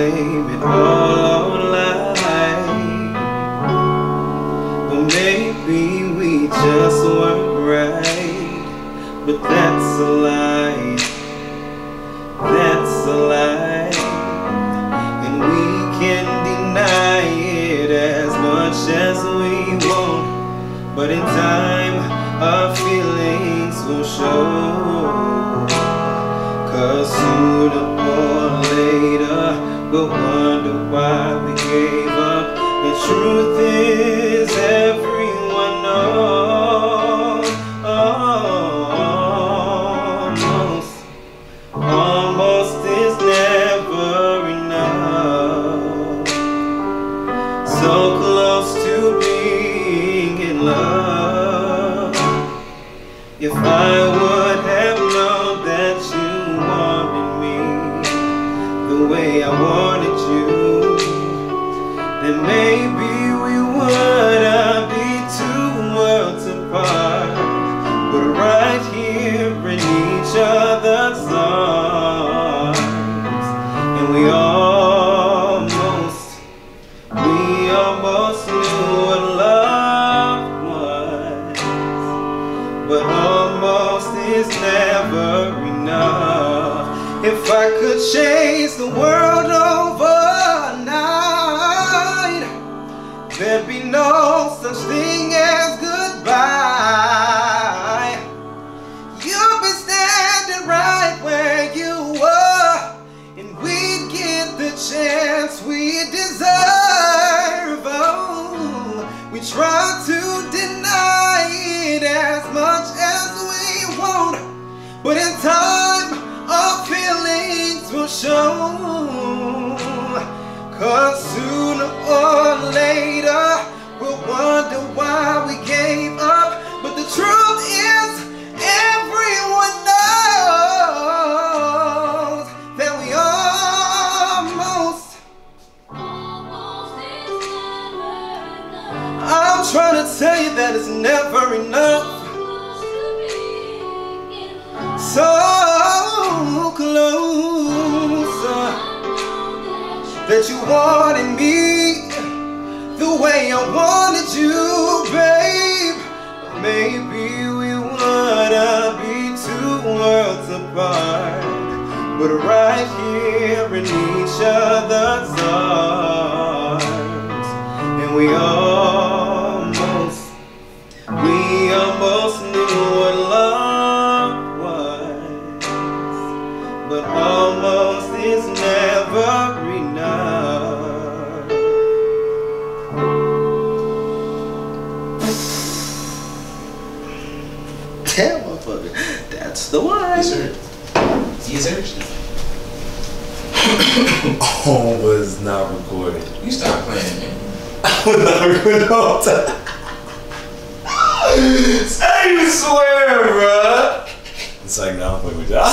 blame it all on life. But maybe we just weren't right But that's a lie. That's a lie. And we can deny it as much as we want But in time our feelings will show. Cause sooner we'll wonder why we gave up. The truth is, everyone knows. Almost, almost is never enough. So close to being in love. If I would I wanted you, then maybe we wouldn't be two worlds apart. But right here in each other's arms, and we almost, we almost knew what love was. But almost is never enough. If I could change the world overnight, there'd be no such thing as goodbye. You'd be standing right where you were, and we'd get the chance we deserve. Oh, we try to deny it as much as we want, but in time, show. Cause sooner or later, we'll wonder why we gave up. But the truth is, everyone knows that we almost. I'm trying to tell you that it's never enough. That you wanted me the way I wanted you, babe. Maybe we would be two worlds apart. But right here in each other's arms, and we almost, almost is never enough. Damn, motherfucker. That's the one. Yes, sir. Yes, sir. Oh, was not recorded. You stop playing, man. I was not recording the whole time. I swear, bruh. It's like, now I'm fucking with y'all.